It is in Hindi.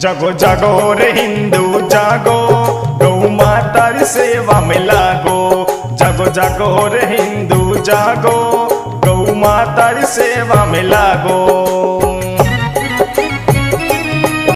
जगो जगो रे हिंदू, जागो। गौ मातार सेवा में लागो। जगो जगो रे हिंदू, जागो। गौ मातार सेवा में लागो।